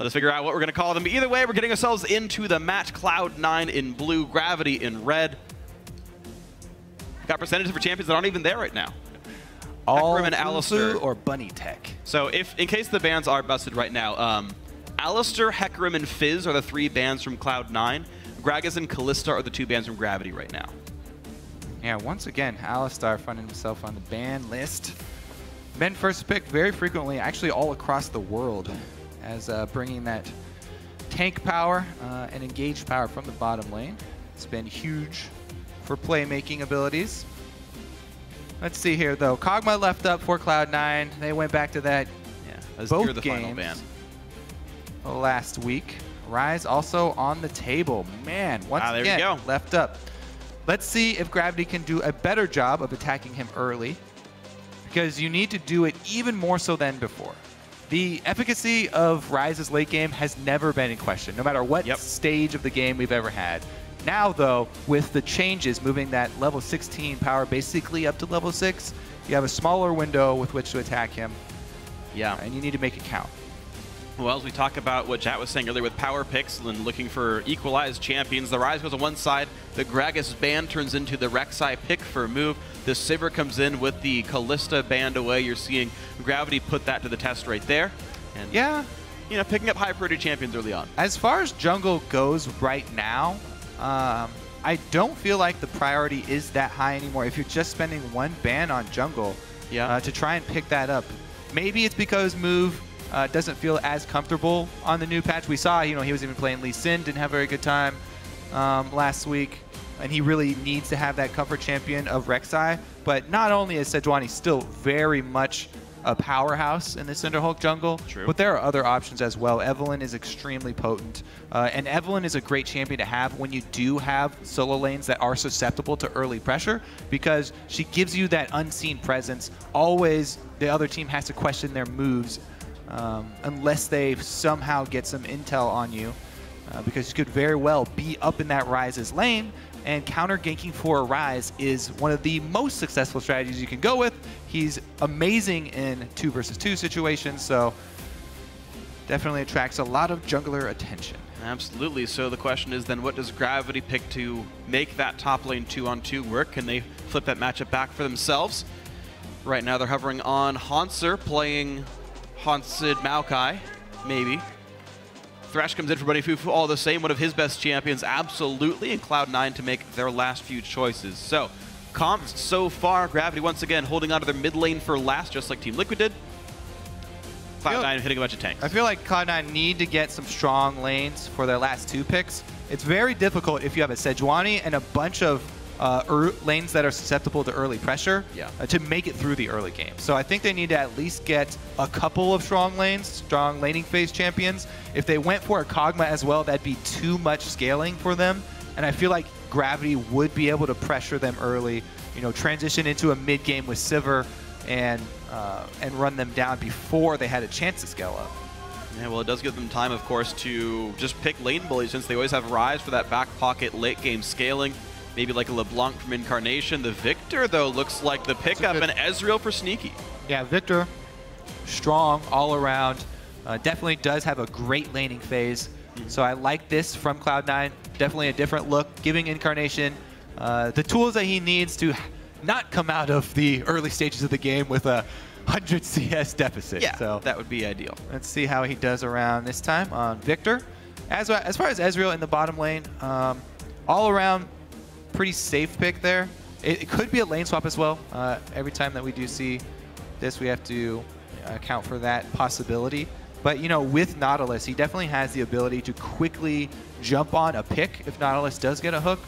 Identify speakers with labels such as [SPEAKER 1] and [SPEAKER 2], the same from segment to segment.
[SPEAKER 1] Let us figure out what we're going to call them. Either way, we're getting ourselves into the match. Cloud9 in blue, Gravity in red. Got percentages for champions that aren't even there right now.
[SPEAKER 2] All
[SPEAKER 1] Hecarim and Alistar.
[SPEAKER 2] or Bunny Tech.
[SPEAKER 1] So if, in case the bans are busted right now, um, Alistar, Hecarim, and Fizz are the three bands from Cloud9. Gragas and Kalista are the two bands from Gravity right now.
[SPEAKER 2] Yeah, once again, Alistar finding himself on the ban list. Been first picked very frequently, actually all across the world, as uh, bringing that tank power uh, and engage power from the bottom lane. It's been huge for playmaking abilities. Let's see here, though. Kog'Maw left up for Cloud9. They went back to that
[SPEAKER 1] Yeah, as
[SPEAKER 2] both
[SPEAKER 1] the final
[SPEAKER 2] games
[SPEAKER 1] ban.
[SPEAKER 2] last week. Ryze also on the table. Man, once
[SPEAKER 1] Ah,
[SPEAKER 2] again,
[SPEAKER 1] go.
[SPEAKER 2] left up. Let's see if Gravity can do a better job of attacking him early, because you need to do it even more so than before. The efficacy of Ryze's late game has never been in question, no matter what
[SPEAKER 1] Yep.
[SPEAKER 2] stage of the game we've ever had. Now, though, with the changes moving that level 16 power basically up to level 6, you have a smaller window with which to attack him,
[SPEAKER 1] Yeah.
[SPEAKER 2] and you need to make it count.
[SPEAKER 1] Well, as we talk about what Jatt was saying earlier with Power Picks and looking for equalized champions, the Ryze goes on one side, the Gragas band turns into the Rek'Sai pick for a move, the Sivir comes in with the Kalista band away. You're seeing Gravity put that to the test right there. And,
[SPEAKER 2] Yeah,
[SPEAKER 1] you know, picking up high priority champions early on.
[SPEAKER 2] As far as jungle goes right now, um, I don't feel like the priority is that high anymore. If you're just spending one ban on jungle
[SPEAKER 1] Yeah.
[SPEAKER 2] uh, to try and pick that up, maybe it's because Move uh, doesn't feel as comfortable on the new patch. We saw, you know, he was even playing Lee Sin, didn't have a very good time um, last week, and he really needs to have that comfort champion of Rek'Sai. But not only is Sejuani still very much a powerhouse in the Cinderhulk jungle,
[SPEAKER 1] True.
[SPEAKER 2] but there are other options as well. Evelynn is extremely potent, uh, and Evelynn is a great champion to have when you do have solo lanes that are susceptible to early pressure because she gives you that unseen presence. Always, the other team has to question their moves um, unless they somehow get some intel on you, uh, because you could very well be up in that Ryze's lane. And counter ganking for a Ryze is one of the most successful strategies you can go with. He's amazing in two versus two situations, so definitely attracts a lot of jungler attention.
[SPEAKER 1] Absolutely. So the question is then what does Gravity pick to make that top lane two on two work? Can they flip that matchup back for themselves? Right now they're hovering on Hauntzer playing Haunted Maokai, maybe. Thresh comes in for Bunny Fufu, all the same, one of his best champions, absolutely, and Cloud9 to make their last few choices. So, comps so far, Gravity once again holding onto their mid lane for last, just like Team Liquid did. Cloud9 hitting a bunch of tanks.
[SPEAKER 2] I feel like Cloud9 need to get some strong lanes for their last two picks. It's very difficult if you have a Sejuani and a bunch of uh, er lanes that are susceptible to early pressure
[SPEAKER 1] Yeah.
[SPEAKER 2] uh, to make it through the early game. So I think they need to at least get a couple of strong lanes, strong laning phase champions. If they went for a Kog'Maw as well, that'd be too much scaling for them. And I feel like Gravity would be able to pressure them early, you know, transition into a mid game with Sivir and uh, and run them down before they had a chance to scale up.
[SPEAKER 1] Yeah, well, it does give them time, of course, to just pick lane bullies since they always have Ryze for that back pocket late game scaling. Maybe like a LeBlanc from Incarnation. The Viktor, though, looks like the pickup, and Ezreal for Sneaky.
[SPEAKER 2] Yeah, Viktor, strong all around. Uh, definitely does have a great laning phase. So I like this from Cloud9. Definitely a different look, giving Incarnation uh, the tools that he needs to not come out of the early stages of the game with a 100 CS deficit.
[SPEAKER 1] Yeah,
[SPEAKER 2] so
[SPEAKER 1] that would be ideal.
[SPEAKER 2] Let's see how he does around this time on Viktor. As, as far as Ezreal in the bottom lane, um, all around, pretty safe pick there. It, it could be a lane swap as well. Uh, every time that we do see this, we have to account for that possibility. But, you know, with Nautilus, he definitely has the ability to quickly jump on a pick if Nautilus does get a hook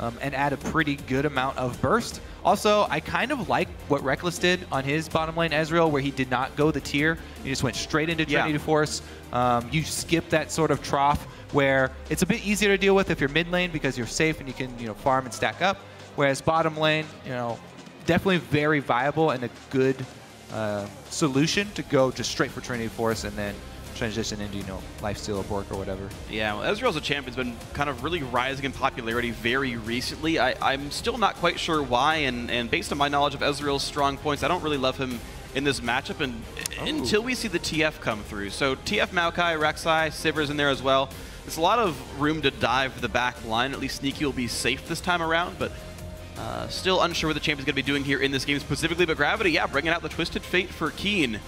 [SPEAKER 2] um, and add a pretty good amount of burst. Also, I kind of like what Rekkles did on his bottom lane Ezreal, where he did not go the tear. He just went straight into
[SPEAKER 1] Yeah.
[SPEAKER 2] Trinity Force. Um, you skip that sort of trough where it's a bit easier to deal with if you're mid lane because you're safe and you can you know farm and stack up. Whereas bottom lane, you know, definitely very viable and a good uh, solution to go just straight for Trinity Force and then transition into you know lifesteal or Bork or whatever.
[SPEAKER 1] Yeah, well, Ezreal as a champion's been kind of really rising in popularity very recently. I, I'm still not quite sure why, and, and based on my knowledge of Ezreal's strong points, I don't really love him in this matchup and until we see the TF come through. So TF Maokai, Rek'Sai, Sivir's in there as well. There's a lot of room to dive the back line. At least Sneaky will be safe this time around, but uh, still unsure what the champion's going to be doing here in this game specifically. But Gravity, yeah, bringing out the Twisted Fate for Keane.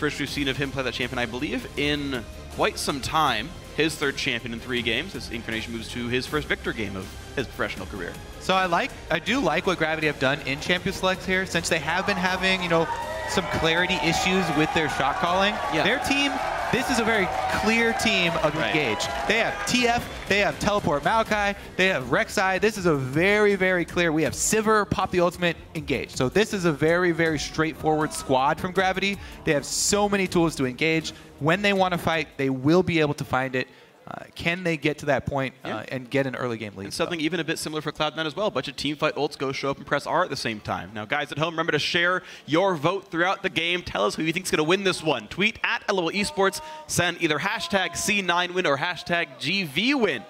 [SPEAKER 1] First we've seen of him play that champion, I believe, in quite some time. His third champion in three games as Incarnation moves to his first Viktor game of his professional career.
[SPEAKER 2] So I like, I do like what Gravity have done in Champion Selects here, since they have been having, you know, some clarity issues with their shot calling.
[SPEAKER 1] Yeah.
[SPEAKER 2] Their team, this is a very clear team of
[SPEAKER 1] Right.
[SPEAKER 2] Engage. They have TF, they have Teleport Maokai, they have Rek'Sai. This is a very, very clear. We have Sivir, Pop the Ultimate, Engage. So this is a very, very straightforward squad from Gravity. They have so many tools to engage. When they want to fight, they will be able to find it. Uh, can they get to that point uh,
[SPEAKER 1] Yeah.
[SPEAKER 2] and get an early game lead?
[SPEAKER 1] And something even a bit similar for Cloud9 as well. A bunch of team fight ults go show up and press R at the same time. Now, guys at home, remember to share your vote throughout the game. Tell us who you think is going to win this one. Tweet at LOL Esports. Send either hashtag C9win or hashtag GVwin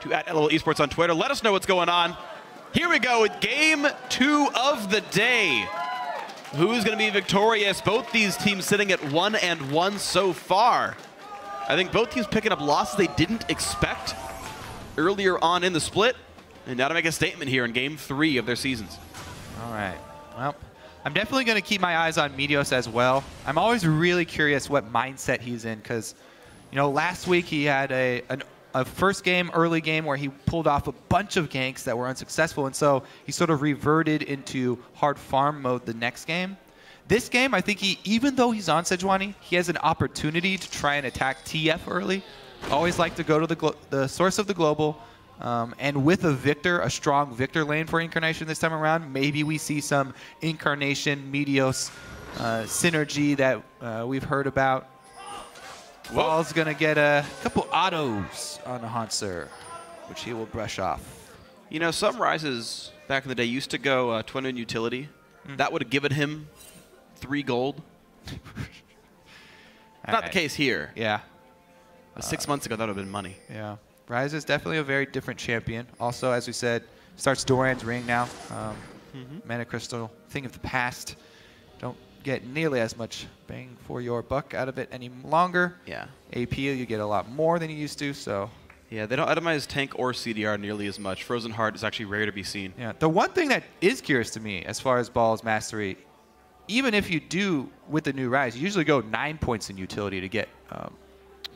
[SPEAKER 1] to at LOL Esports on Twitter. Let us know what's going on. Here we go with game two of the day. Who's going to be victorious? Both these teams sitting at one and one so far. I think both teams picking up losses they didn't expect earlier on in the split. And now to make a statement here in game three of their seasons.
[SPEAKER 2] All right. Well, I'm definitely going to keep my eyes on Meteos as well. I'm always really curious what mindset he's in because, you know, last week he had a, an, a first game, early game where he pulled off a bunch of ganks that were unsuccessful. And so he sort of reverted into hard farm mode the next game. This game, I think he, even though he's on Sejuani, he has an opportunity to try and attack TF early. Always like to go to the, the source of the global. Um, and with a Viktor, a strong Viktor lane for Incarnation this time around, maybe we see some Incarnation Meteos uh, synergy that uh, we've heard about. Wall's going to get a couple autos on Hauntzer, which he will brush off.
[SPEAKER 1] You know, some Ryzes back in the day used to go uh, twin in utility. That would have given him three gold. Not the case here.
[SPEAKER 2] Yeah,
[SPEAKER 1] But six months ago, that would have been money.
[SPEAKER 2] yeah. Ryze is definitely a very different champion. Also, as we said, starts Doran's ring now. Um, Mana Crystal, thing of the past. Don't get nearly as much bang for your buck out of it any longer.
[SPEAKER 1] Yeah.
[SPEAKER 2] AP, you get a lot more than you used to, so
[SPEAKER 1] Yeah, they don't itemize tank or CDR nearly as much. Frozen Heart is actually rare to be seen.
[SPEAKER 2] Yeah, the one thing that is curious to me as far as Ball's mastery, even if you do with the new Ryze, you usually go nine points in utility to get um,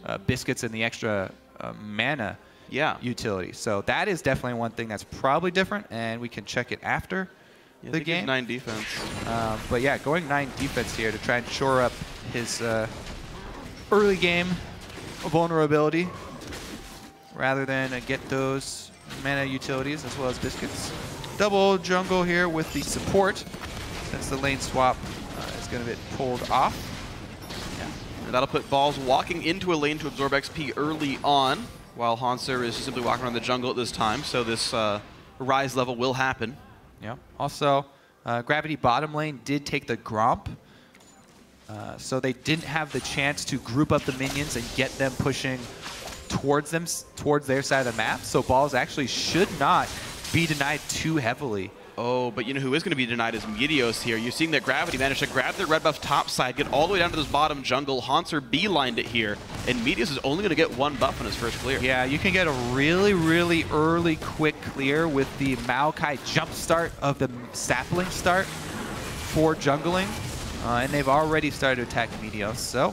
[SPEAKER 2] uh, biscuits and the extra uh, mana
[SPEAKER 1] Yeah.
[SPEAKER 2] utility. So that is definitely one thing that's probably different, and we can check it after
[SPEAKER 1] Yeah,
[SPEAKER 2] the game.
[SPEAKER 1] Nine defense.
[SPEAKER 2] Um, but yeah, going nine defense here to try and shore up his uh, early game vulnerability rather than uh, get those mana utilities as well as biscuits. Double jungle here with the support since the lane swap uh, is going to get pulled off.
[SPEAKER 1] And that'll put Balls walking into a lane to absorb XP early on, while Hauntzer is simply walking around the jungle at this time. So this uh, Ryze level will happen.
[SPEAKER 2] Yeah. Also, uh, Gravity bottom lane did take the Gromp. Uh, so they didn't have the chance to group up the minions and get them pushing towards them, towards their side of the map. So balls actually should not be denied too heavily.
[SPEAKER 1] Oh, but you know who is going to be denied is Meteos here. You're seeing that Gravity managed to grab their red buff top side, get all the way down to this bottom jungle. Hauntzer beelined it here, and Meteos is only going to get one buff on his first clear.
[SPEAKER 2] Yeah, you can get a really, really early quick clear with the Maokai jump start of the sapling start for jungling. Uh, and they've already started to attack Meteos. So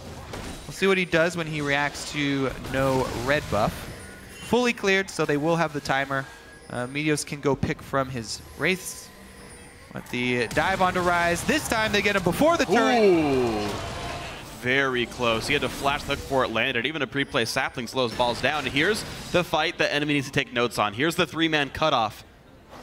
[SPEAKER 2] we'll see what he does when he reacts to no red buff. Fully cleared, so they will have the timer. Uh, Meteos can go pick from his Wraiths. With the dive onto Ryze. This time they get him before the turret.
[SPEAKER 1] Ooh. Very close. He had to flash the hook before it landed. Even a pre-play sapling slows balls down. Here's the fight that enemy needs to take notes on. Here's the three-man cutoff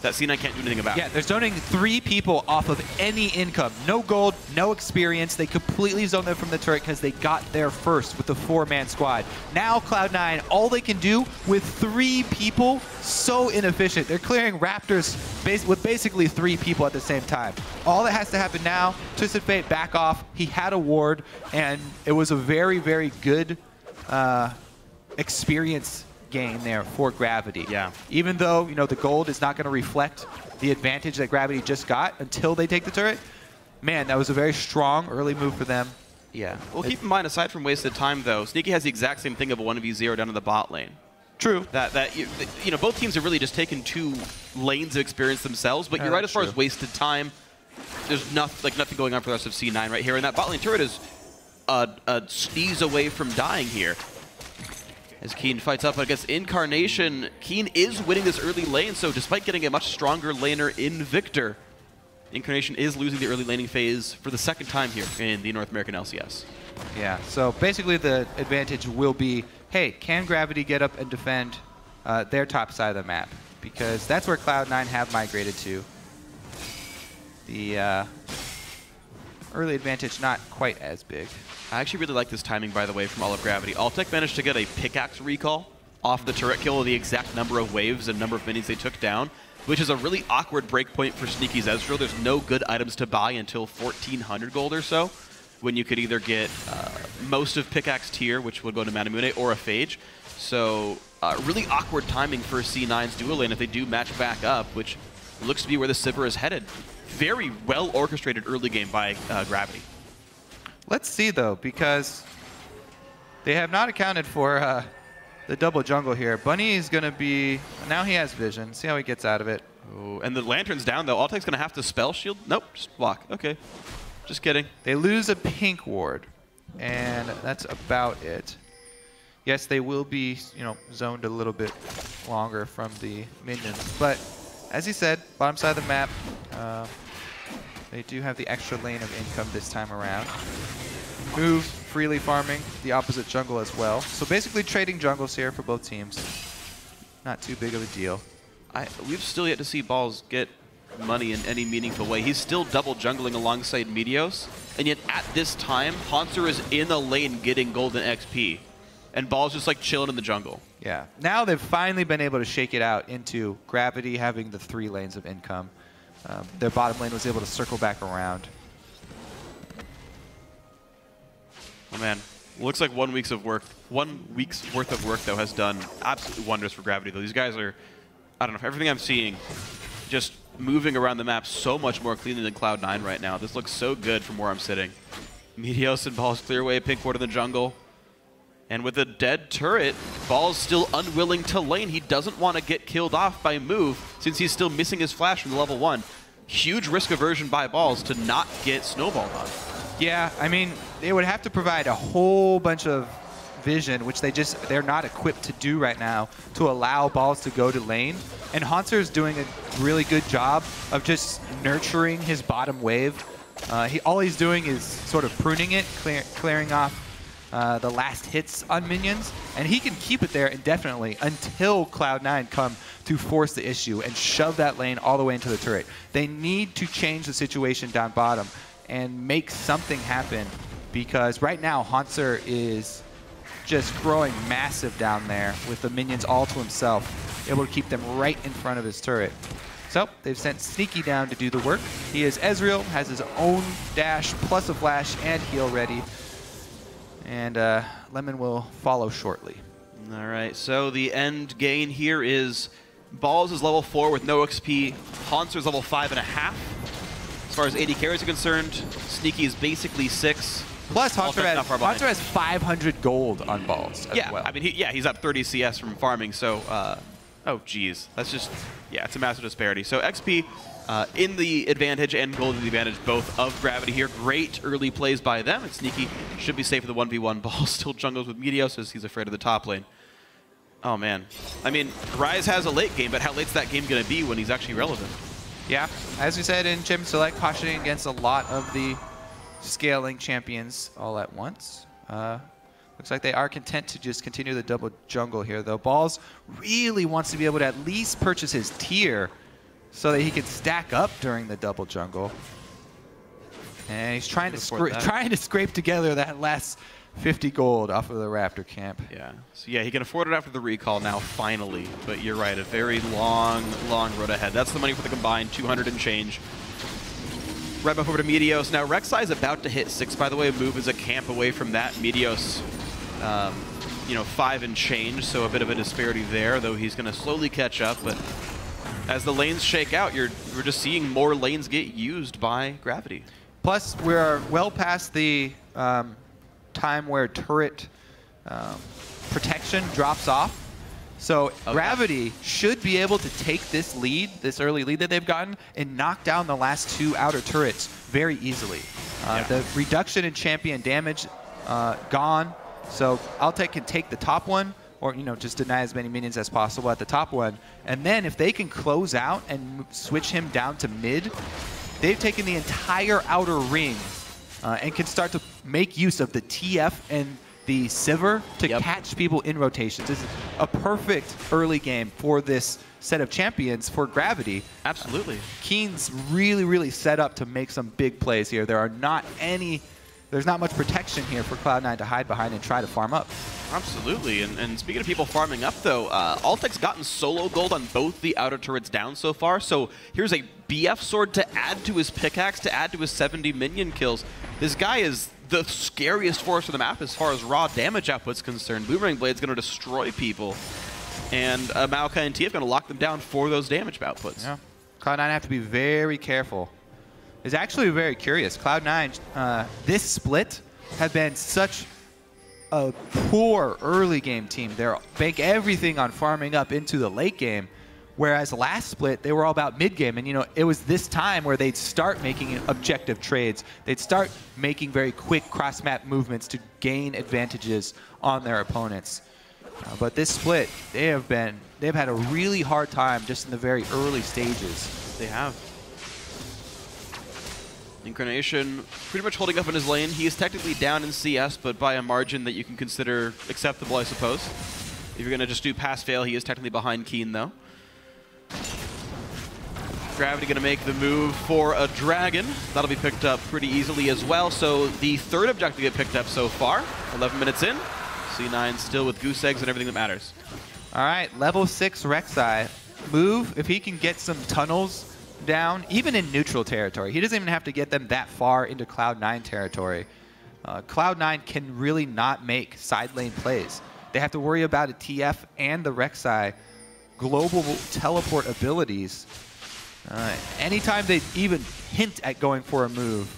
[SPEAKER 1] that C9 can't do anything about.
[SPEAKER 2] Yeah, they're zoning three people off of any income. No gold, no experience. They completely zone them from the turret because they got there first with the four-man squad. Now Cloud9, all they can do with three people, so inefficient. They're clearing Raptors bas with basically three people at the same time. All that has to happen now, Twisted Fate back off. He had a ward, and it was a very, very good uh, experience gain there for Gravity.
[SPEAKER 1] Yeah.
[SPEAKER 2] Even though, you know, the gold is not going to reflect the advantage that Gravity just got until they take the turret, man, that was a very strong early move for them.
[SPEAKER 1] Yeah. Well, keep in mind, aside from wasted time, though, Sneaky has the exact same thing of a 1v0 down in the bot lane.
[SPEAKER 2] True.
[SPEAKER 1] That that you, you know both teams have really just taken two lanes of experience themselves. But
[SPEAKER 2] Yeah,
[SPEAKER 1] you're right as far
[SPEAKER 2] true.
[SPEAKER 1] as wasted time. There's nothing like nothing going on for the rest of C9 right here, and that bot lane turret is a, a sneeze away from dying here. As Keane fights up against Incarnation, Keane is winning this early lane. So despite getting a much stronger laner in Viktor, Incarnation is losing the early laning phase for the second time here in the North American LCS.
[SPEAKER 2] Yeah. So basically, the advantage will be, hey, can Gravity get up and defend uh, their top side of the map? Because that's where Cloud9 have migrated to. The uh, early advantage not quite as big.
[SPEAKER 1] I actually really like this timing, by the way, from All of Gravity. Altec managed to get a pickaxe recall off the turret kill of the exact number of waves and number of minis they took down, which is a really awkward breakpoint for Sneaky's Ezreal. There's no good items to buy until 1400 gold or so, when you could either get uh, most of pickaxe tear, which would go to Manamune, or a Phage. So uh, really awkward timing for C9's dual lane if they do match back up, which looks to be where the Sivir is headed. Very well orchestrated early game by uh, Gravity.
[SPEAKER 2] Let's see though, because they have not accounted for uh, the double jungle here. Bunny is going to be now he has vision. See how he gets out of it.
[SPEAKER 1] Oh, and the lantern's down though. Altec's gonna have to spell shield. Nope, just walk. Okay, just kidding.
[SPEAKER 2] They lose a pink ward, and that's about it. Yes, they will be, you know, zoned a little bit longer from the minions, but as he said, bottom side of the map, uh, they do have the extra lane of income this time around. Move freely farming the opposite jungle as well. So basically trading jungles here for both teams. Not too big of a deal.
[SPEAKER 1] I we've still yet to see Balls get money in any meaningful way. He's still double jungling alongside Meteos, and yet at this time, Hauntzer is in the lane getting golden XP, and Balls just like chilling in the jungle.
[SPEAKER 2] Yeah. Now they've finally been able to shake it out into Gravity having the three lanes of income. Um, their bottom lane was able to circle back around.
[SPEAKER 1] Oh man, looks like one week's of work, one week's worth of work though has done absolute wonders for Gravity. Though these guys are, I don't know, everything I'm seeing, just moving around the map so much more cleanly than Cloud9 right now. This looks so good from where I'm sitting. Meteos and Balls clear away, pink ward in the jungle. And with a dead turret, Ball's still unwilling to lane. He doesn't want to get killed off by move since he's still missing his flash from the level one. Huge risk aversion by Balls to not get snowballed on.
[SPEAKER 2] Yeah, I mean, they would have to provide a whole bunch of vision, which they just, they're not equipped to do right now, to allow balls to go to lane. And Hauntzer is doing a really good job of just nurturing his bottom wave. Uh, he, all he's doing is sort of pruning it, clear, clearing off uh, the last hits on minions, and he can keep it there indefinitely until Cloud9 come to force the issue and shove that lane all the way into the turret. They need to change the situation down bottom and make something happen because right now Hauntzer is just growing massive down there with the minions all to himself, able to keep them right in front of his turret. So they've sent Sneaky down to do the work. He is Ezreal, has his own dash plus a flash and heal ready. And uh, Lemon will follow shortly.
[SPEAKER 1] All right, so the end gain here is Balls is level 4 with no XP. Hauntzer is level 5 and a half. As far as AD carries are concerned, Sneaky is basically 6.
[SPEAKER 2] Plus, Hauntzer
[SPEAKER 1] Altec's
[SPEAKER 2] has,
[SPEAKER 1] not.
[SPEAKER 2] Hauntzer has 500 gold on balls as
[SPEAKER 1] Yeah,
[SPEAKER 2] well.
[SPEAKER 1] I mean, he, yeah, he's up 30 CS from farming, so, uh, oh, geez. That's just, yeah, it's a massive disparity. So XP uh, in the advantage and gold in the advantage, both of Gravity here. Great early plays by them, and Sneaky should be safe for the 1v1 ball. Still jungles with Meteos as he's afraid of the top lane. Oh, man. I mean, Ryze has a late game, but how late's that game going to be when he's actually relevant?
[SPEAKER 2] Yeah, as we said in Gym Select, cautioning against a lot of the scaling champions all at once. Uh, looks like they are content to just continue the double jungle here, though. Balls really wants to be able to at least purchase his tear so that he can stack up during the double jungle. And he's trying to, trying to scrape together that last 50 gold off of the Raptor camp.
[SPEAKER 1] Yeah. So yeah, he can afford it after the recall now, finally. But you're right, a very long, long road ahead. That's the money for the combined 200 and change. Right back over to Meteos. Now, Rek'Sai is about to hit six, by the way. Move is a camp away from that. Meteos, um, you know, five and change, so a bit of a disparity there, though he's going to slowly catch up. But as the lanes shake out, you're we're just seeing more lanes get used by Gravity.
[SPEAKER 2] plus, we're well past the um, time where turret um, protection drops off. So
[SPEAKER 1] Okay.
[SPEAKER 2] Gravity should be able to take this lead, this early lead that they've gotten, and knock down the last two outer turrets very easily. Uh,
[SPEAKER 1] Yeah.
[SPEAKER 2] The reduction in champion damage uh, gone, so Altec can take the top one, or you know just deny as many minions as possible at the top one, and then if they can close out and switch him down to mid, they've taken the entire outer ring uh, and can start to make use of the TF and the Sivir to
[SPEAKER 1] Yep.
[SPEAKER 2] catch people in rotations. This is a perfect early game for this set of champions for Gravity.
[SPEAKER 1] Absolutely.
[SPEAKER 2] Keane's really, really set up to make some big plays here. There are not any, there's not much protection here for Cloud9 to hide behind and try to farm up.
[SPEAKER 1] Absolutely. And, and speaking of people farming up, though, uh, Altec's gotten solo gold on both the outer turrets down so far. So here's a BF sword to add to his pickaxe, to add to his 70 minion kills. This guy is the scariest force on the map as far as raw damage output's concerned. Boomerang Blade's going to destroy people. And uh, Maokai and TF going to lock them down for those damage outputs.
[SPEAKER 2] Yeah. Cloud9 have to be very careful. It's actually very curious. Cloud9, uh, this split have been such a poor early game team. They're bank everything on farming up into the late game. Whereas last split, they were all about mid game. And, you know, it was this time where they'd start making objective trades. They'd start making very quick cross map movements to gain advantages on their opponents. Uh, but this split, they have been, they've had a really hard time just in the very early stages.
[SPEAKER 1] They have. Incarnation pretty much holding up in his lane. He is technically down in CS, but by a margin that you can consider acceptable, I suppose. If you're going to just do pass-fail, he is technically behind Keane, though. Gravity going to make the move for a Dragon. That'll be picked up pretty easily as well. So the third objective get picked up so far. 11 minutes in. C9 still with goose eggs and everything that matters.
[SPEAKER 2] All right, level six Rek'Sai. Move, if he can get some tunnels down, even in neutral territory. He doesn't even have to get them that far into Cloud9 territory. Uh, Cloud9 can really not make side lane plays. They have to worry about a TF and the Rek'Sai global teleport abilities. Uh, anytime they even hint at going for a move,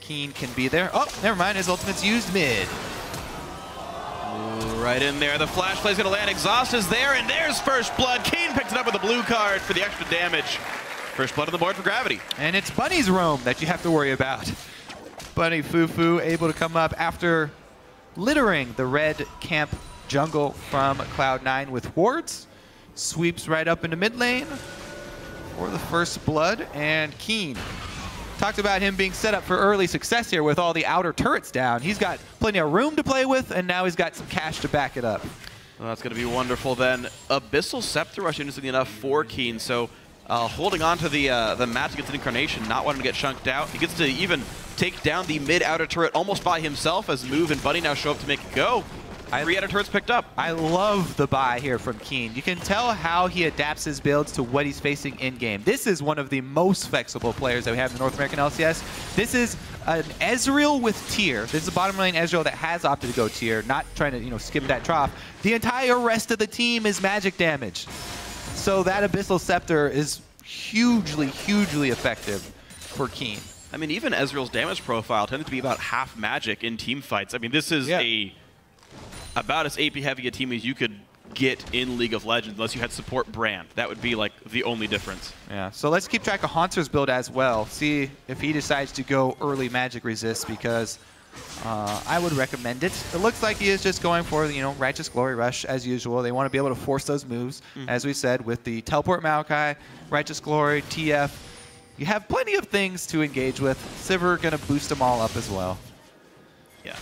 [SPEAKER 2] Keane can be there. Oh, never mind, his ultimate's used mid.
[SPEAKER 1] Right in there. The flash play's going to land. Exhaust is there, and there's first blood. Keane picks it up with a blue card for the extra damage. First blood on the board for Gravity.
[SPEAKER 2] And it's Bunny's roam that you have to worry about. Bunny Fufu able to come up after littering the red camp jungle from Cloud9 with wards. Sweeps right up into mid lane for the first blood. And Keane talked about him being set up for early success here with all the outer turrets down. He's got plenty of room to play with, and now he's got some cash to back it up.
[SPEAKER 1] Well, that's going to be wonderful then. Abyssal Scepter Rush, interestingly enough, for Keane. So uh, holding on to the uh, the mat to get the Incarnation, not wanting to get chunked out. He gets to even take down the mid outer turret almost by himself as Move and Bunny now show up to make it go.
[SPEAKER 2] I-
[SPEAKER 1] Three outer turrets picked up.
[SPEAKER 2] I love the buy here from Keane. You can tell how he adapts his builds to what he's facing in game. This is one of the most flexible players that we have in the North American LCS. This is an Ezreal with tear. This is a bottom lane Ezreal that has opted to go tear, not trying to you know skip that trough. The entire rest of the team is magic damage. So that Abyssal Scepter is hugely, hugely effective for Keane.
[SPEAKER 1] I mean, even Ezreal's damage profile tended to be about half magic in team fights. I mean, this is
[SPEAKER 2] Yeah.
[SPEAKER 1] a about as AP heavy a team as you could get in League of Legends, unless you had support brand. That would be like the only difference.
[SPEAKER 2] Yeah, so let's keep track of Hauntzer's build as well. See if he decides to go early magic resist because uh, I would recommend it. It looks like he is just going for you know righteous glory rush as usual. They want to be able to force those moves, as we said with the teleport Maokai, righteous glory, TF. You have plenty of things to engage with. Sivir gonna boost them all up as well.
[SPEAKER 1] Yeah.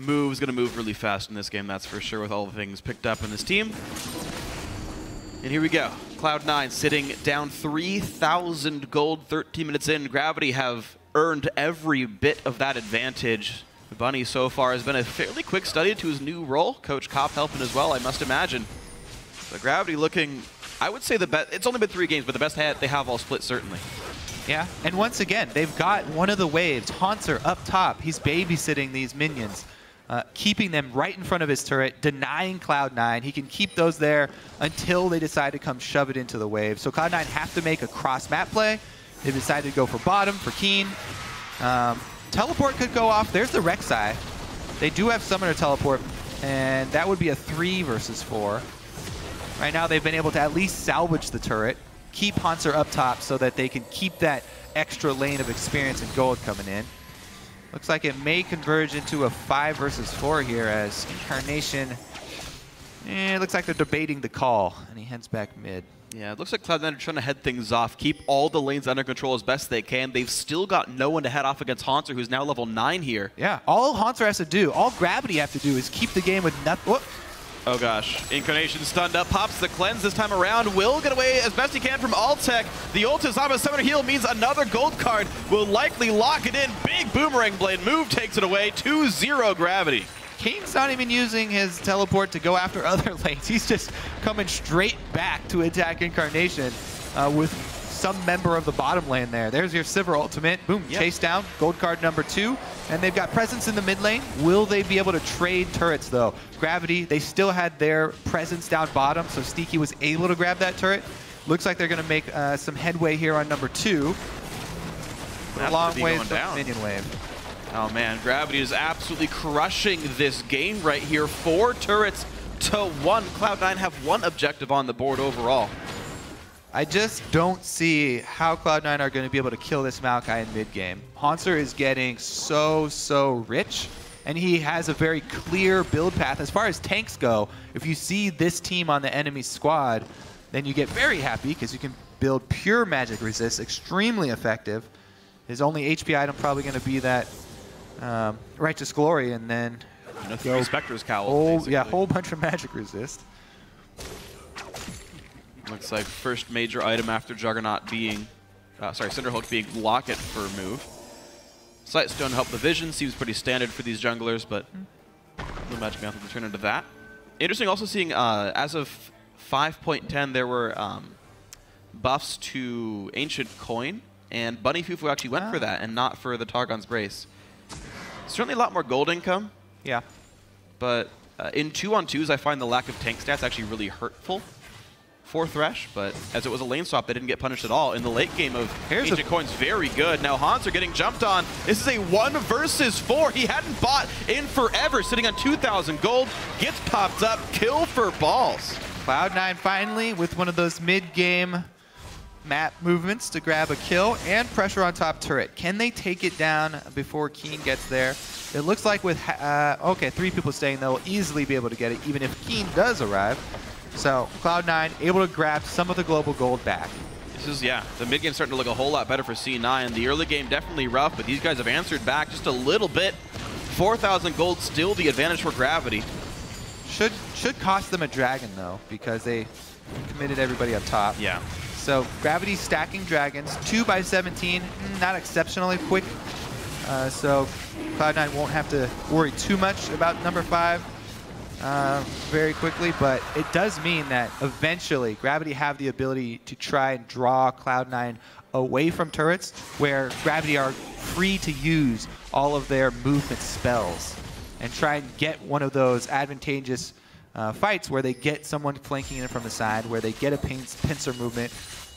[SPEAKER 1] Move's going to move really fast in this game, that's for sure, with all the things picked up in this team. And here we go. Cloud9 sitting down 3,000 gold 13 minutes in. Gravity have earned every bit of that advantage. Bunny so far has been a fairly quick study to his new role. Coach Kopp helping as well, I must imagine. But Gravity looking, I would say the best, it's only been three games, but the best hat they have all split certainly.
[SPEAKER 2] Yeah, and once again, they've got one of the waves, Hauntzer, up top. He's babysitting these minions, uh, keeping them right in front of his turret, denying Cloud9. He can keep those there until they decide to come shove it into the wave. So Cloud9 have to make a cross-map play. They decided to go for bottom, for Keane. Um, teleport could go off. There's the Rek'Sai. They do have Summoner Teleport, and that would be a 3 versus 4. Right now, they've been able to at least salvage the turret, keep Hauntzer up top so that they can keep that extra lane of experience and gold coming in. Looks like it may converge into a 5 versus 4 here as Incarnation, eh, it looks like they're debating the call, and he heads back mid.
[SPEAKER 1] Yeah, it looks like Cloud9 are trying to head things off, keep all the lanes under control as best they can. They've still got no one to head off against Hauntzer, who's now level 9 here.
[SPEAKER 2] Yeah, all Hauntzer has to do, all Gravity have to do is keep the game with nothing.
[SPEAKER 1] Oh gosh, Incarnation stunned up, pops the cleanse this time around, will get away as best he can from Altec. The ult is on a Summoner Heal means another gold card will likely lock it in. Big Boomerang Blade move takes it away, 2-0 Gravity.
[SPEAKER 2] Kane's not even using his teleport to go after other lanes. He's just coming straight back to attack Incarnation uh, with some member of the bottom lane there. There's your Sivir ultimate. Boom, yep. chase down. Gold card number two. And they've got presence in the mid lane. Will they be able to trade turrets, though? Gravity, they still had their presence down bottom, so Sneaky was able to grab that turret. Looks like they're going to make uh, some headway here on number two. A long way down. minion wave.
[SPEAKER 1] Oh man, Gravity is absolutely crushing this game right here. Four turrets to one. Cloud9 have one objective on the board overall.
[SPEAKER 2] I just don't see how Cloud9 are going to be able to kill this Maokai in mid-game. Hauntzer is getting so, so rich, and he has a very clear build path. As far as tanks go, if you see this team on the enemy squad, then you get very happy because you can build pure magic resist, extremely effective. His only HP item probably going to be that um, Righteous Glory, and then
[SPEAKER 1] you know, three Spectre's Cowl.
[SPEAKER 2] Whole, yeah, whole bunch of magic resist.
[SPEAKER 1] Looks like first major item after Juggernaut being, uh, sorry, Cinderhulk being Locket for move. Sightstone help the vision, seems pretty standard for these junglers, but no magic method to turn into that. Interesting also seeing, uh, as of 5.10, there were um, buffs to Ancient Coin, and Bunny Fufu actually went for ah. that and not for the Targon's Brace. Certainly a lot more gold income.
[SPEAKER 2] Yeah.
[SPEAKER 1] But uh, in two-on-twos, I find the lack of tank stats actually really hurtful for Thresh, but as it was a lane swap, they didn't get punished at all. In the late game of Here's Ancient Coin's very good. Now Hauntzer getting jumped on. This is a one versus four. He hadn't bought in forever, sitting on 2,000 gold. Gets popped up, kill for balls.
[SPEAKER 2] Cloud9 finally with one of those mid-game map movements to grab a kill and pressure on top turret. Can they take it down before Keane gets there? It looks like with, uh, okay, three people staying, they'll easily be able to get it, even if Keane does arrive. So Cloud9 able to grab some of the global gold back.
[SPEAKER 1] This is, yeah, the mid game starting to look a whole lot better for C9. The early game definitely rough, but these guys have answered back just a little bit. 4,000 gold still the advantage for Gravity.
[SPEAKER 2] Should should cost them a dragon, though, because they committed everybody up top.
[SPEAKER 1] Yeah.
[SPEAKER 2] So Gravity stacking dragons, 2 by 17, not exceptionally quick. Uh, so Cloud9 won't have to worry too much about number 5 uh, very quickly, but it does mean that eventually Gravity have the ability to try and draw Cloud9 away from turrets where Gravity are free to use all of their movement spells and try and get one of those advantageous uh, fights where they get someone flanking in from the side, where they get a pincer movement,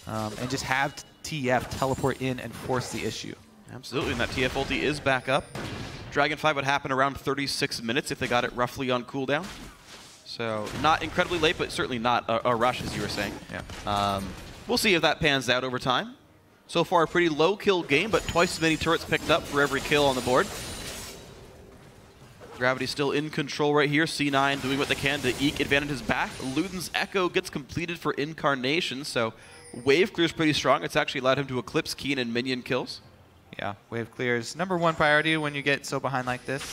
[SPEAKER 2] um, and just have TF teleport in and force the issue.
[SPEAKER 1] Absolutely, and that TF ulti is back up. Dragon 5 would happen around 36 minutes if they got it roughly on cooldown. So not incredibly late, but certainly not a, a rush, as you were saying.
[SPEAKER 2] Yeah.
[SPEAKER 1] Um, we'll see if that pans out over time. So far, a pretty low kill game, but twice as many turrets picked up for every kill on the board. Gravity still in control right here. C9 doing what they can to eke advantages back. Luden's Echo gets completed for Incarnation, so wave clear is pretty strong. It's actually allowed him to eclipse Keane and minion kills.
[SPEAKER 2] Yeah, wave clear is number one priority when you get so behind like this.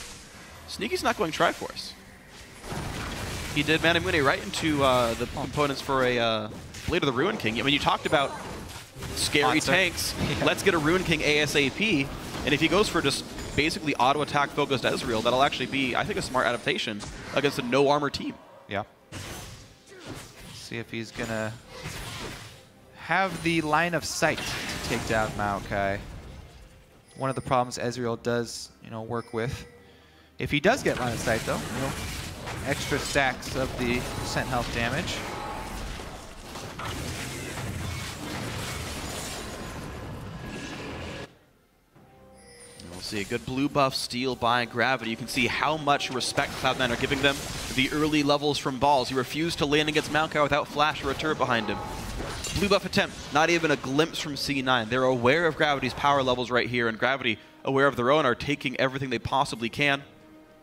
[SPEAKER 1] Sneaky's not going Triforce. He did Manamune right into uh, the oh. components for a uh, Blade of the Ruin King. I mean, you talked about scary tanks. Yeah. Let's get a Ruin King ASAP. And if he goes for just basically auto attack focused Ezreal, that'll actually be, I think, a smart adaptation against a no armor team.
[SPEAKER 2] Yeah. See if he's gonna have the line of sight to take down Maokai. One of the problems Ezreal does, you know, work with. If he does get line of sight, though, you know, extra stacks of the percent health damage.
[SPEAKER 1] See a good blue buff steal by Gravity. You can see how much respect Cloud9 are giving them. The early levels from balls. He refused to land against Maokai without flash or a turret behind him. Blue buff attempt, not even a glimpse from C9. They're aware of Gravity's power levels right here, and Gravity, aware of their own, are taking everything they possibly can.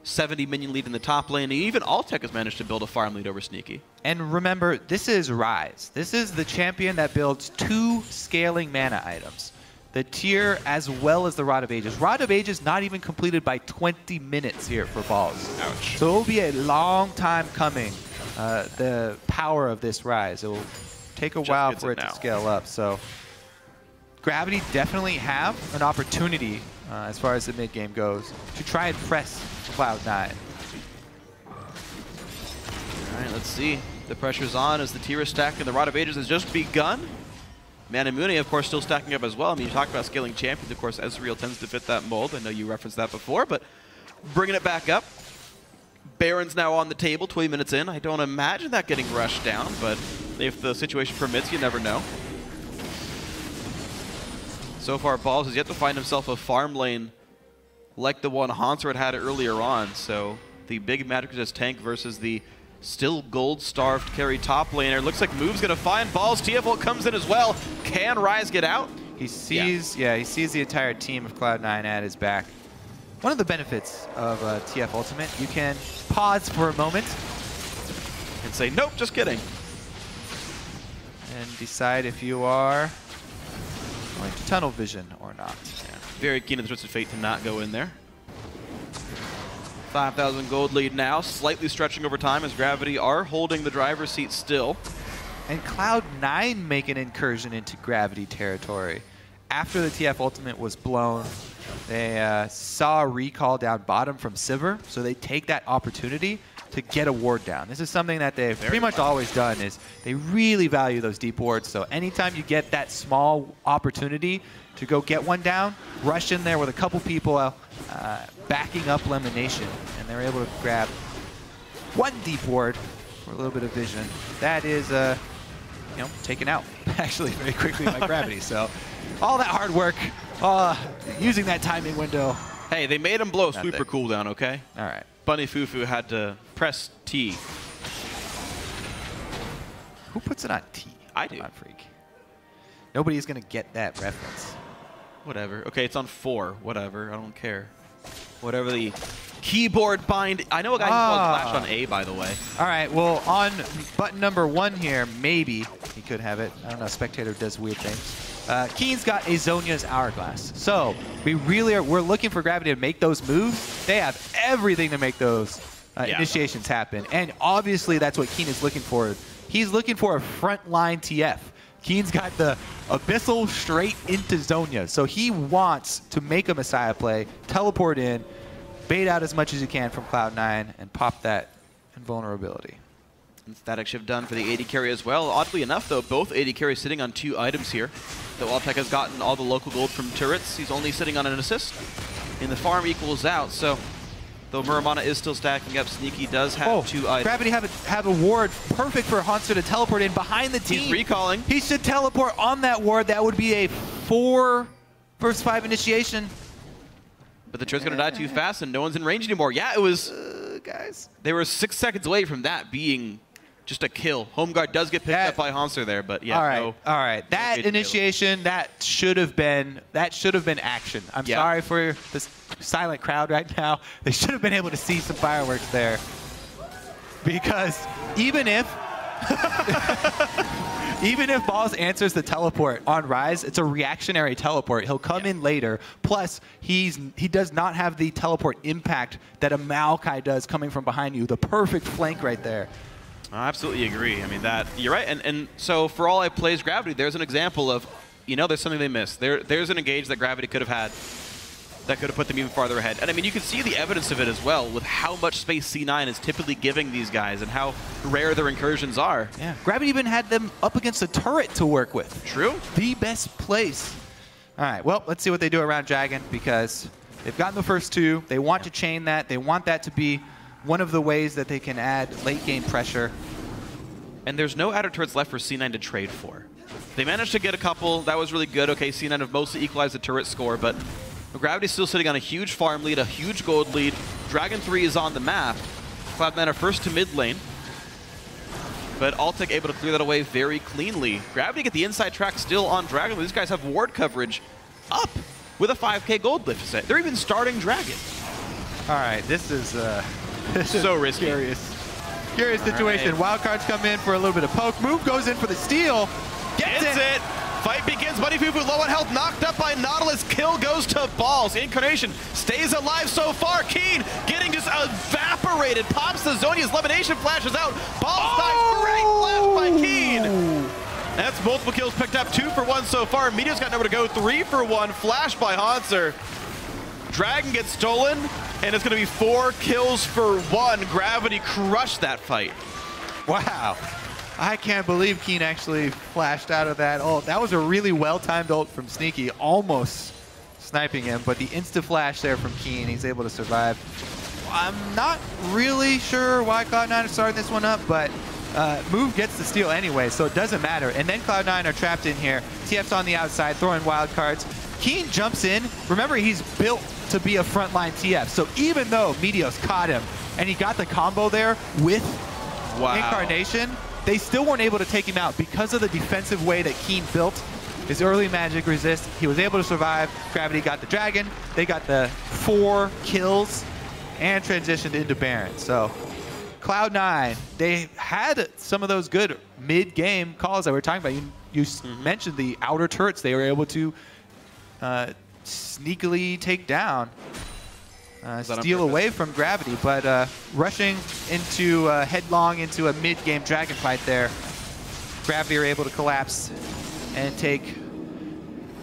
[SPEAKER 1] 70 minion lead in the top lane. Even Altec has managed to build a farm lead over Sneaky.
[SPEAKER 2] And remember, this is Ryze. This is the champion that builds two scaling mana items. The tear as well as the Rod of Ages. Rod of Ages not even completed by 20 minutes here for Balls.
[SPEAKER 1] Ouch.
[SPEAKER 2] So it will be a long time coming, uh, the power of this Ryze. It will take a
[SPEAKER 1] Just
[SPEAKER 2] while for
[SPEAKER 1] it
[SPEAKER 2] it to scale up. So Gravity definitely have an opportunity uh, as far as the mid game goes to try and press Cloud9.
[SPEAKER 1] All right, let's see. The pressure's on as the tear is stacked and the Rod of Ages has just begun. Manamune, of course, still stacking up as well. I mean, you talk about scaling champions. Of course, Ezreal tends to fit that mold. I know you referenced that before, but bringing it back up. Baron's now on the table, 20 minutes in. I don't imagine that getting rushed down, but if the situation permits, you never know. So far, Balls has yet to find himself a farm lane like the one Hauntzer had earlier on. So the big Magic Resist tank versus the still gold-starved carry top laner. Looks like Move's going to find Balls. TFL comes in as well. Can Ryze get out?
[SPEAKER 2] He sees, yeah. he sees the entire team of Cloud9 at his back. One of the benefits of uh, TF Ultimate, you can pause for a moment
[SPEAKER 1] And say, nope, just kidding.
[SPEAKER 2] and decide if you are going to tunnel vision or not.
[SPEAKER 1] Yeah, very keen on the Twisted Fate to not go in there. 5,000 gold lead now, slightly stretching over time as Gravity are holding the driver's seat still.
[SPEAKER 2] And Cloud9 make an incursion into Gravity territory. After the TF Ultimate was blown, they uh, saw a recall down bottom from Sivir, so they take that opportunity to get a ward down. This is something that they've
[SPEAKER 1] Very
[SPEAKER 2] pretty much
[SPEAKER 1] smart.
[SPEAKER 2] always done is they really value those deep wards. So anytime you get that small opportunity to go get one down, rush in there with a couple people uh, backing up LemonNation, and they're able to grab one deep ward for a little bit of vision. That is, uh, you know, taken out actually very quickly by gravity. So all that hard work, uh, using that timing window.
[SPEAKER 1] Hey, they made him blow a sweeper cooldown, okay?
[SPEAKER 2] All right.
[SPEAKER 1] Bunny Fufu had to press T.
[SPEAKER 2] Who puts it on T?
[SPEAKER 1] I
[SPEAKER 2] Come
[SPEAKER 1] do.
[SPEAKER 2] on, freak. Nobody's gonna get that reference.
[SPEAKER 1] Whatever. Okay, it's on four. Whatever. I don't care. Whatever the keyboard bind. I know a guy who
[SPEAKER 2] Ah.
[SPEAKER 1] called Flash on A, by the way.
[SPEAKER 2] All right. Well, on button number one here, maybe he could have it. I don't know. Spectator does weird things. Uh, Keane's got a Zhonya's Hourglass. So we really are. We're looking for Gravity to make those moves. They have everything to make those uh,
[SPEAKER 1] Yeah.
[SPEAKER 2] initiations happen, and obviously that's what Keane is looking for. He's looking for a frontline TF. Keane's got the Abyssal straight into Zhonya, so he wants to make a Messiah play, teleport in, bait out as much as you can from Cloud9, and pop that invulnerability.
[SPEAKER 1] And Statikk Shiv done for the AD carry as well. Oddly enough, though, both AD carries sitting on two items here. Though Altec has gotten all the local gold from turrets, he's only sitting on an assist. And the farm equals out, so though Muramana is still stacking up, Sneaky does have
[SPEAKER 2] Oh,
[SPEAKER 1] two items.
[SPEAKER 2] Gravity have a, have a ward perfect for Hauntzer to teleport in behind the team.
[SPEAKER 1] He's recalling.
[SPEAKER 2] He should teleport on that ward. That would be a four first five initiation.
[SPEAKER 1] But the turret's going to die too fast and no one's in range anymore. Yeah, it was...
[SPEAKER 2] Uh, guys.
[SPEAKER 1] They were six seconds away from that being just a kill. Home guard does get picked
[SPEAKER 2] That-
[SPEAKER 1] up by Hauntzer there, but yeah,
[SPEAKER 2] all right,
[SPEAKER 1] no.
[SPEAKER 2] all right. That
[SPEAKER 1] deal.
[SPEAKER 2] initiation, that should have been that should have been action. I'm
[SPEAKER 1] Yeah.
[SPEAKER 2] sorry for this silent crowd right now. They should have been able to see some fireworks there, because even if even if Balls answers the teleport on Ryze, it's a reactionary teleport. He'll come
[SPEAKER 1] Yeah.
[SPEAKER 2] in later. Plus, he's he does not have the teleport impact that a Maokai does coming from behind you. The perfect flank right there.
[SPEAKER 1] I absolutely agree. I mean that you're right, and and so for all I plays Gravity, there's an example of, you know, there's something they missed. There there's an engage that Gravity could have had, that could have put them even farther ahead. And I mean, you can see the evidence of it as well with how much space C9 is typically giving these guys and how rare their incursions are.
[SPEAKER 2] Yeah. Gravity even had them up against a turret to work with.
[SPEAKER 1] True.
[SPEAKER 2] the best place. All right, well, let's see what they do around Dragon because they've gotten the first two. They want to chain that. They want that to be one of the ways that they can add late game pressure.
[SPEAKER 1] And there's no outer turrets left for C9 to trade for. They managed to get a couple. That was really good. Okay, C9 have mostly equalized the turret score, but Gravity's still sitting on a huge farm lead, a huge gold lead. Dragon 3 is on the map. Cloud9 are first to mid lane. But Altec able to clear that away very cleanly. Gravity get the inside track still on Dragon. These guys have ward coverage up with a 5k gold lift set. They're even starting Dragon.
[SPEAKER 2] All right, this is uh,
[SPEAKER 1] so risky.
[SPEAKER 2] Curious, curious
[SPEAKER 1] All
[SPEAKER 2] situation.
[SPEAKER 1] right.
[SPEAKER 2] Wildcards come in for a little bit of poke. Move goes in for the steal. Gets
[SPEAKER 1] Gets
[SPEAKER 2] it.
[SPEAKER 1] it. Fight begins. Bunny Fufu low on health, knocked up by Nautilus. Kill goes to Balls. Incarnation stays alive so far. Keane getting just evaporated. Pops the Zhonya's levitation flashes out. Balls dies. Oh! right left by Keane. That's multiple kills picked up. Two for one so far. Meteos got nowhere to go. Three for one. Flash by Hauntzer. Dragon gets stolen, and it's going to be four kills for one. Gravity crushed that fight.
[SPEAKER 2] Wow. I can't believe Keane actually flashed out of that ult. That was a really well-timed ult from Sneaky, almost sniping him, but the insta flash there from Keane, he's able to survive. I'm not really sure why Cloud9 is starting this one up, but uh, Move gets the steal anyway, so it doesn't matter. And then Cloud9 are trapped in here. TF's on the outside, throwing wild cards. Keane jumps in. Remember, he's built to be a frontline TF, so even though Meteos caught him, and he got the combo there with
[SPEAKER 1] Wow.
[SPEAKER 2] Incarnation, they still weren't able to take him out because of the defensive way that Keane built his early magic resist. He was able to survive. Gravity got the dragon. They got the four kills and transitioned into Baron. So Cloud9, they had some of those good mid-game calls that we were talking about. You, you s mm-hmm. mentioned the outer turrets they were able to uh, sneakily take down uh, steal away from gravity, but uh, rushing into uh, headlong into a mid-game dragon fight there. Gravity are able to collapse and take.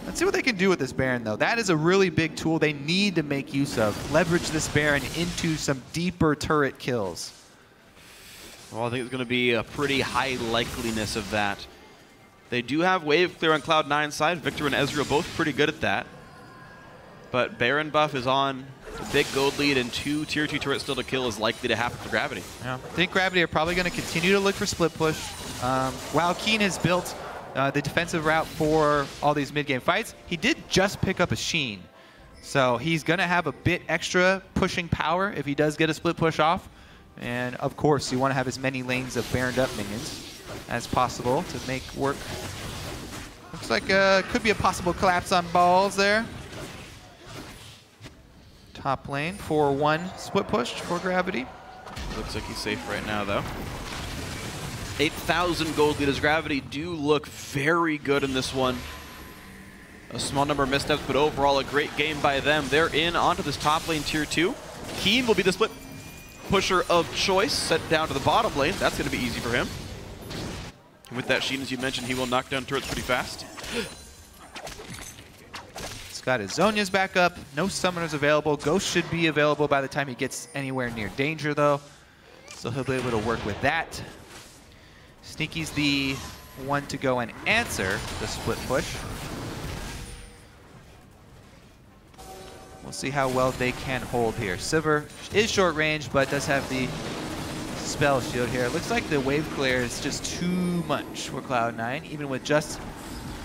[SPEAKER 2] Let's see what they can do with this Baron, though. That is a really big tool they need to make use of. Leverage this Baron into some deeper turret kills.
[SPEAKER 1] Well, I think it's going to be a pretty high likeliness of that. They do have wave clear on Cloud9 side. Viktor and Ezreal both pretty good at that. But Baron buff is on. A big gold lead and two tier 2 turrets still to kill is likely to happen for Gravity.
[SPEAKER 2] Yeah. I think Gravity are probably going to continue to look for split push. Um, while Keane has built uh, the defensive route for all these mid-game fights, he did just pick up a Sheen. So he's going to have a bit extra pushing power if he does get a split push off. And of course, you want to have as many lanes of Baroned up minions as possible to make work. Looks like uh, could be a possible collapse on balls there. Top lane, 4-1 split push for Gravity.
[SPEAKER 1] Looks like he's safe right now, though. 8,000 gold leaders. Gravity do look very good in this one. A small number of missteps, but overall a great game by them. They're in onto this top lane tier 2. Keane will be the split pusher of choice, set down to the bottom lane. That's going to be easy for him. And with that Sheen, as you mentioned, he will knock down turrets pretty fast.
[SPEAKER 2] He's got his Zhonya's back up. No summoners available. Ghost should be available by the time he gets anywhere near danger, though. So he'll be able to work with that. Sneaky's the one to go and answer the split push. We'll see how well they can hold here. Sivir is short range, but does have the spell shield here. Looks like the wave clear is just too much for Cloud9, even with just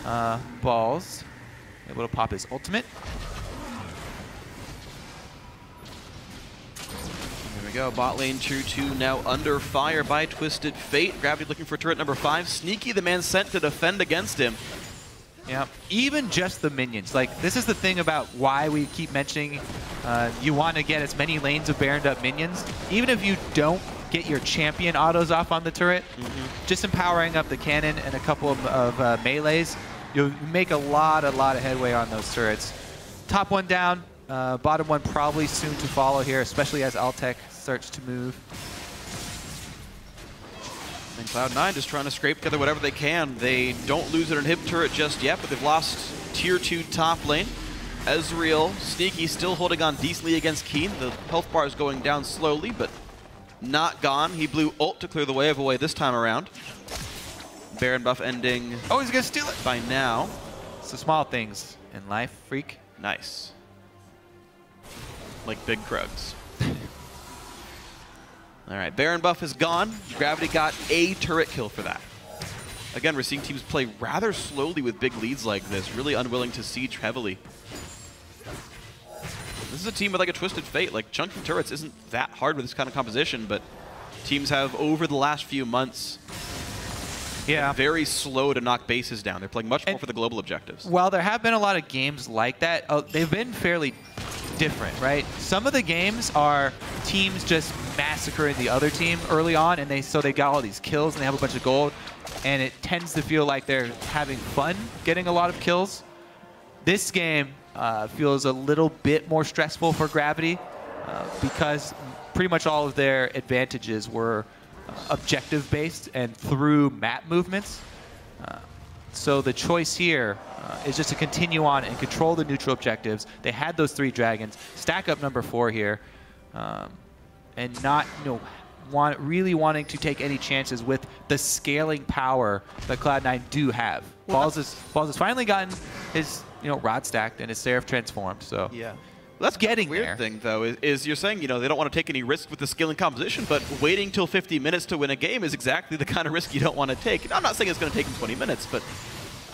[SPEAKER 2] uh, balls. Able to pop his ultimate.
[SPEAKER 1] There we go. Bot lane tier 2 now under fire by Twisted Fate. Gravity looking for turret number 5. Sneaky, the man sent to defend against him.
[SPEAKER 2] Yeah, even just the minions. Like, this is the thing about why we keep mentioning uh, you want to get as many lanes of Baroned up minions. Even if you don't get your champion autos off on the turret, just empowering up the cannon and a couple of, of uh, melees, you'll make a lot, a lot of headway on those turrets. Top one down, uh, bottom one probably soon to follow here, especially as Altec starts to move.
[SPEAKER 1] And Cloud9 just trying to scrape together whatever they can. They don't lose their inhib turret just yet, but they've lost tier 2 top lane. Ezreal, Sneaky still holding on decently against Keane. The health bar is going down slowly, but not gone. He blew ult to clear the wave away this time around. Baron buff ending
[SPEAKER 2] Oh, he's going to steal it.
[SPEAKER 1] by now.
[SPEAKER 2] It's the small things in life, freak.
[SPEAKER 1] Nice. Like big Krugs. All right, Baron buff is gone. Gravity got a turret kill for that. Again, we're seeing teams play rather slowly with big leads like this, really unwilling to siege heavily. This is a team with like a twisted fate. Like chunking turrets isn't that hard with this kind of composition, but teams have over the last few months
[SPEAKER 2] Yeah.
[SPEAKER 1] very slow to knock bases down. They're playing much more
[SPEAKER 2] And-
[SPEAKER 1] for the global objectives.
[SPEAKER 2] While there have been a lot of games like that, uh, they've been fairly different, right? Some of the games are teams just massacring the other team early on, and they so they got all these kills and they have a bunch of gold, and it tends to feel like they're having fun getting a lot of kills. This game uh, feels a little bit more stressful for Gravity uh, because pretty much all of their advantages were uh, objective based and through map movements. Uh, so the choice here uh, is just to continue on and control the neutral objectives. They had those three dragons, stack up number four here, um, and not you know want really wanting to take any chances with the scaling power that Cloud9 do have.
[SPEAKER 1] Well,
[SPEAKER 2] Balls has Balls has finally gotten his you know rod stacked and his Seraph transformed. So
[SPEAKER 1] Yeah. Well, that's
[SPEAKER 2] Getting
[SPEAKER 1] the weird
[SPEAKER 2] there.
[SPEAKER 1] thing, though, is, is you're saying, you know, they don't want to take any risk with the skill and composition, but waiting till 50 minutes to win a game is exactly the kind of risk you don't want to take. I'm not saying it's going to take them 20 minutes, but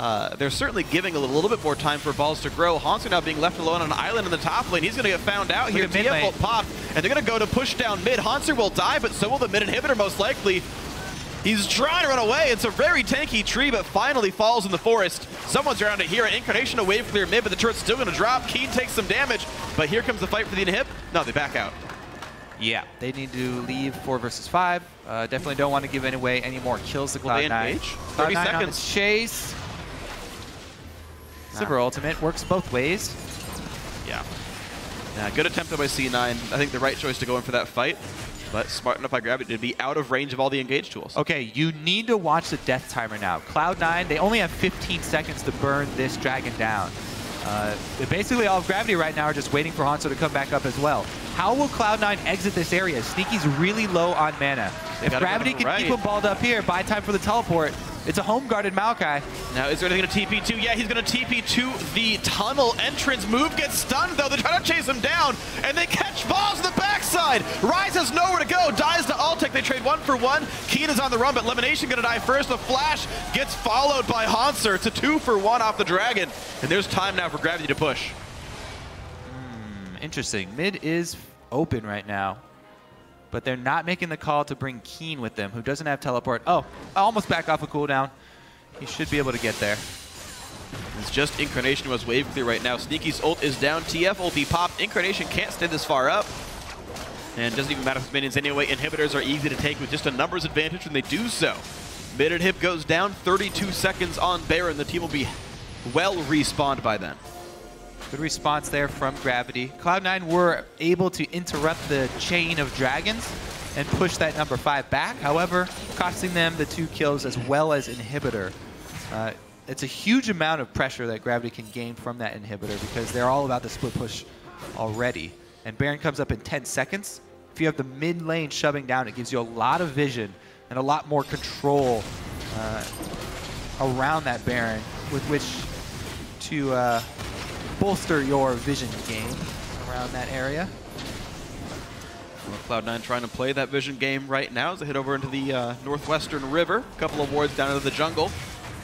[SPEAKER 1] uh, they're certainly giving a little, little bit more time for balls to grow. Hauntzer now being left alone on an island in the top lane. He's going to get found out
[SPEAKER 2] Look
[SPEAKER 1] here. TF will pop, and they're going to go to push down mid. Hauntzer will die, but so will the mid inhibitor most likely. He's trying to run away. It's a very tanky tree, but finally falls in the forest. Someone's around it here. Incarnation Incarnation wave clear mid, but the turret's still going to drop. Keane takes some damage, but here comes the fight for the inhib. No, they back out.
[SPEAKER 2] yeah, they need to leave four versus five. Uh, definitely don't want to give away any more kills to
[SPEAKER 1] Will they
[SPEAKER 2] Cloud9.
[SPEAKER 1] engage? 30
[SPEAKER 2] Cloud9
[SPEAKER 1] seconds.
[SPEAKER 2] chase. Sivir ultimate works both ways.
[SPEAKER 1] Yeah. Yeah, good attempt by C9. I think the right choice to go in for that fight, but smart enough by it to be out of range of all the engage tools.
[SPEAKER 2] Okay, you need to watch the death timer now. Cloud9, they only have 15 seconds to burn this dragon down. Uh, basically, all of Gravity right now are just waiting for Hauntzer to come back up as well. How will Cloud9 exit this area? Sneaky's really low on mana. If Gravity can
[SPEAKER 1] the
[SPEAKER 2] keep him balled up here, buy time for the teleport. It's a home guarded Maokai.
[SPEAKER 1] Now, is there anything to TP to? Yeah, he's going to TP to the tunnel entrance. Move gets stunned, though. They're trying to chase him down, and they catch balls on the backside. Ryze has nowhere to go. Dies to Altec. They trade one for one. Keane is on the run, but LemonNation going to die first. The flash gets followed by Hauntzer. It's a two for one off the Dragon. And there's time now for Gravity to push.
[SPEAKER 2] Hmm, interesting. Mid is open right now. But they're not making the call to bring Keane with them, who doesn't have teleport. Oh, almost back off a cooldown. He should be able to get there.
[SPEAKER 1] It's just Incarnation was wave clear right now. Sneaky's ult is down. TF ulti popped. Incarnation can't stay this far up. And doesn't even matter if it's minions anyway. Inhibitors are easy to take with just a numbers advantage when they do so. Mid and hip goes down 32 seconds on Baron. The team will be well respawned by then.
[SPEAKER 2] Good response there from Gravity. Cloud9 were able to interrupt the chain of dragons and push that number five back. However, costing them the two kills as well as inhibitor. Uh, it's a huge amount of pressure that Gravity can gain from that inhibitor because they're all about the split push already. And Baron comes up in 10 seconds. If you have the mid lane shoving down, it gives you a lot of vision and a lot more control uh, around that Baron with which to uh, bolster your vision game around that area.
[SPEAKER 1] Well, Cloud9 trying to play that vision game right now as they head over into the uh, Northwestern River. A couple of wards down into the jungle.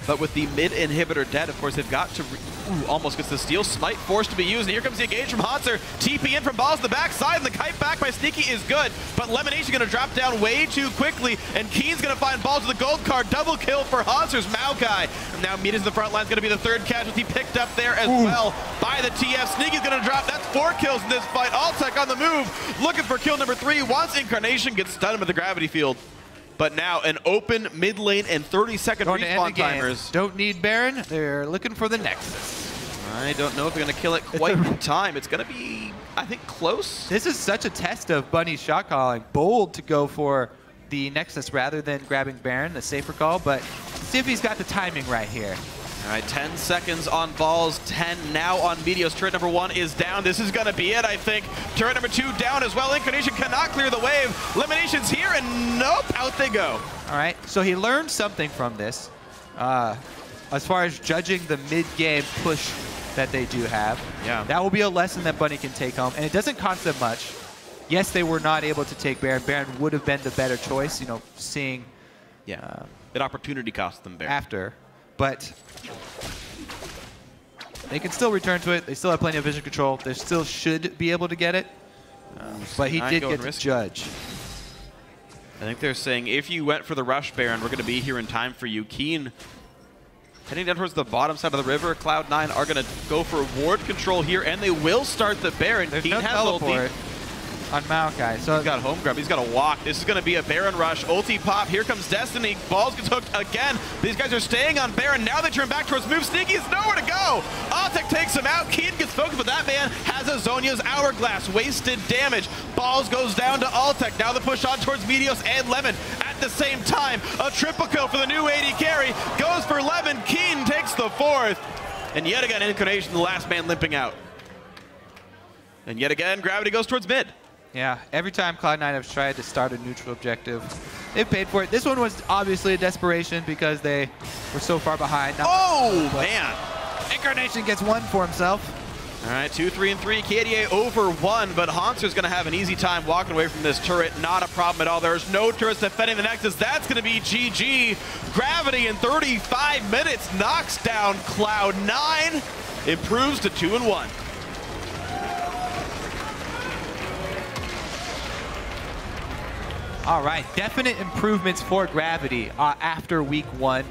[SPEAKER 1] But with the mid inhibitor dead, of course, they've got to. Ooh, almost gets the steal. Smite forced to be used. And here comes the engage from Hauntzer. TP in from balls to the backside. And the kite back by Sneaky is good. But LemonNation going to drop down way too quickly. And Keane's going to find balls with the gold card. Double kill for Hauntzer's Maokai. And now Meteos in the front line is going to be the third casualty picked up there as well by the TF. Sneaky's going to drop. That's four kills in this fight. Altec on the move. Looking for kill number three. Once Incarnation gets stunned with the gravity field. But now an open mid lane and 30 second
[SPEAKER 2] Going to end the
[SPEAKER 1] respawn timers.
[SPEAKER 2] Don't need Baron. They're looking for the Nexus.
[SPEAKER 1] I don't know if they're going to kill it quite in time. It's going to be, I think, close.
[SPEAKER 2] This is such a test of Bunny's shot calling. Bold to go for the Nexus rather than grabbing Baron, the safer call, but see if he's got the timing right here.
[SPEAKER 1] All right, 10 seconds on balls, 10 now on Meteos. Turret number one is down. This is going to be it, I think. Turret number two down as well. Incarnation cannot clear the wave. Elimination's here, and nope, out they go.
[SPEAKER 2] All right, so he learned something from this uh, as far as judging the mid-game push that they do have.
[SPEAKER 1] Yeah.
[SPEAKER 2] That will be a lesson that Bunny can take home, and it doesn't cost them much. Yes, they were not able to take Baron. Baron would have been the better choice, you know, seeing
[SPEAKER 1] Yeah,
[SPEAKER 2] Uh,
[SPEAKER 1] that opportunity cost them, Bear.
[SPEAKER 2] after. But They can still return to it. They still have plenty of vision control. They still should be able to get it. Um, but he did get to judge.
[SPEAKER 1] I think they're saying if you went for the rush Baron, we're going to be here in time for you. Keane heading down towards the bottom side of the river. Cloud9 are going to go for ward control here, and they will start the Baron.
[SPEAKER 2] There's
[SPEAKER 1] Keane
[SPEAKER 2] no
[SPEAKER 1] has
[SPEAKER 2] teleport
[SPEAKER 1] ulti.
[SPEAKER 2] On Maokai. So
[SPEAKER 1] He's got home grab. He's got to walk. This is going to be a Baron rush. Ulti pop. Here comes Destiny. Balls gets hooked again. These guys are staying on Baron. Now they turn back towards move. Sneaky is nowhere to go. Altec takes him out. Keane gets focused, but that man has a Zhonya's Hourglass. Wasted damage. Balls goes down to Altec. Now the push on towards Meteos and Lemon. At the same time, a triple kill for the new AD carry. Goes for Lemon. Keane takes the fourth. And yet again, Incarnation, the last man limping out. And yet again, Gravity goes towards mid.
[SPEAKER 2] Yeah, every time Cloud9 have tried to start a neutral objective, they've paid for it. This one was obviously a desperation because they were so far behind. Now,
[SPEAKER 1] Oh, man.
[SPEAKER 2] Incarnation gets one for himself.
[SPEAKER 1] All right, two, three, and three. KDA over one, but Hauntzer's going to have an easy time walking away from this turret. Not a problem at all. There's no turrets defending the Nexus. That's going to be GG. Gravity in 35 minutes knocks down Cloud9. Improves to two and one.
[SPEAKER 2] All right, definite improvements for Gravity uh, after week one.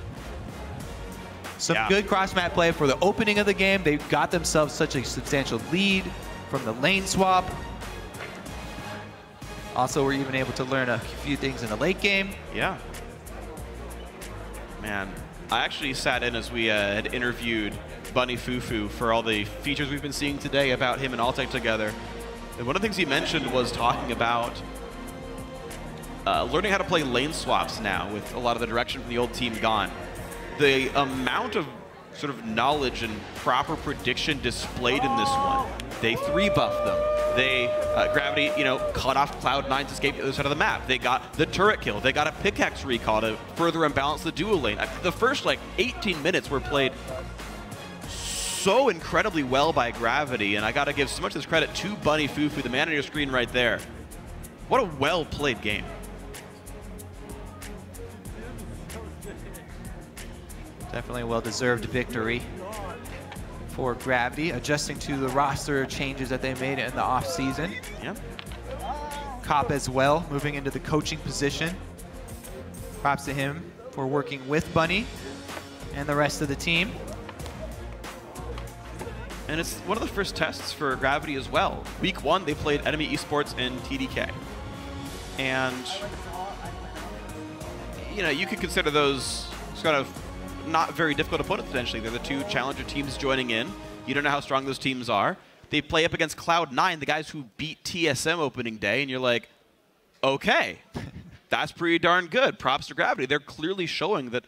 [SPEAKER 2] Some
[SPEAKER 1] Yeah.
[SPEAKER 2] good cross-map play for the opening of the game. They got themselves such a substantial lead from the lane swap. Also, we're even able to learn a few things in the late game.
[SPEAKER 1] Yeah. Man, I actually sat in as we uh, had interviewed Bunny Fufu for all the features we've been seeing today about him and Altec together. And one of the things he mentioned was talking about uh, learning how to play lane swaps now with a lot of the direction from the old team gone. The amount of sort of knowledge and proper prediction displayed in this one. They three buffed them. They uh, gravity, you know, cut off Cloud9 to escape the other side of the map. They got the turret kill. They got a pickaxe recall to further imbalance the dual lane. The first like 18 minutes were played so incredibly well by Gravity, and I got to give so much of this credit to Bunny Fufu, the man on your screen right there. What a well played game.
[SPEAKER 2] Definitely a well-deserved victory for Gravity, adjusting to the roster changes that they made in the off-season.
[SPEAKER 1] Yeah.
[SPEAKER 2] Cop as well, moving into the coaching position. Props to him for working with Bunny and the rest of the team.
[SPEAKER 1] And it's one of the first tests for Gravity as well. Week one, they played Enemy Esports in TDK. And, you know, you could consider those kind of not very difficult opponents potentially. They're the two challenger teams joining in. You don't know how strong those teams are. They play up against Cloud9, the guys who beat TSM opening day, and you're like, okay, that's pretty darn good. Props to Gravity. They're clearly showing that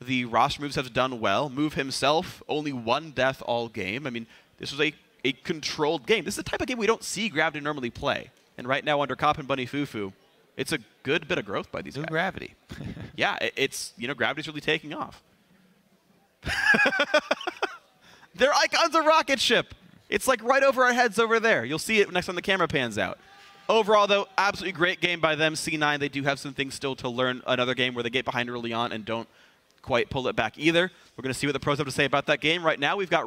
[SPEAKER 1] the roster moves have done well. Move himself, only one death all game. I mean, this was a, a controlled game. This is the type of game we don't see Gravity normally play. And right now, under Cop and Bunny Fufu, it's a good bit of growth by these
[SPEAKER 2] New
[SPEAKER 1] guys.
[SPEAKER 2] Gravity.
[SPEAKER 1] yeah, it- it's, you know, Gravity's really taking off. They're icons of rocket ship. It's like right over our heads over there. You'll see it next time the camera pans out. Overall, though, absolutely great game by them. C9, they do have some things still to learn. Another game where they get behind early on and don't quite pull it back either. We're going to see what the pros have to say about that game. Right now, we've got